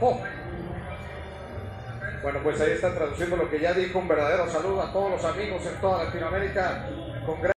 Oh. Bueno, pues ahí está traduciendo lo que ya dijo. Un verdadero saludo a todos los amigos en toda Latinoamérica. Con